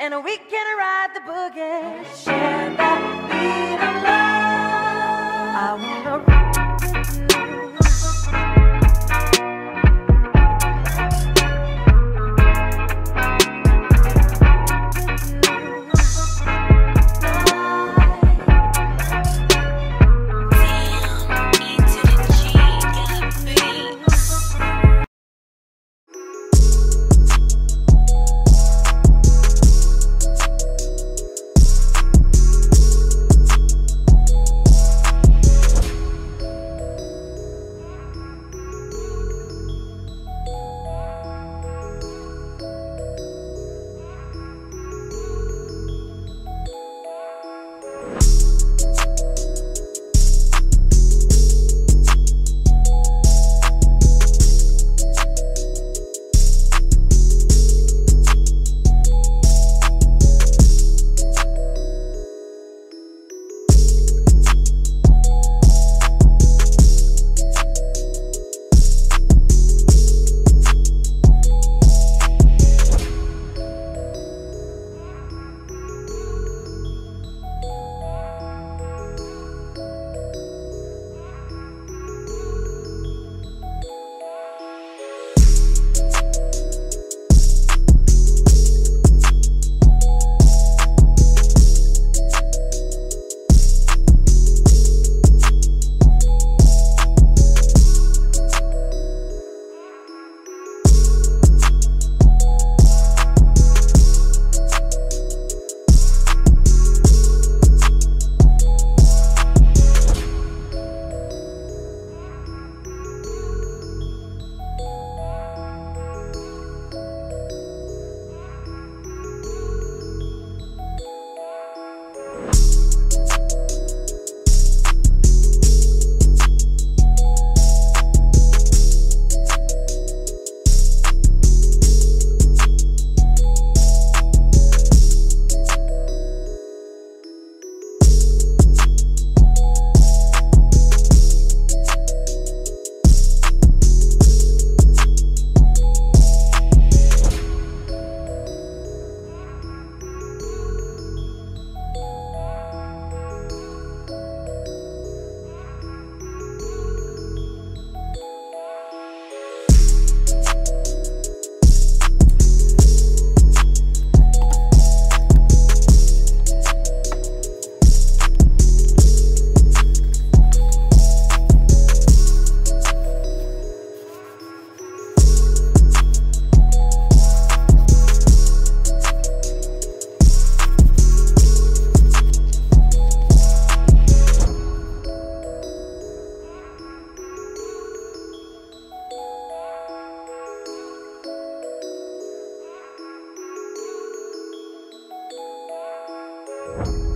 and we can ride the boogie. Share that beat of love. I wanna you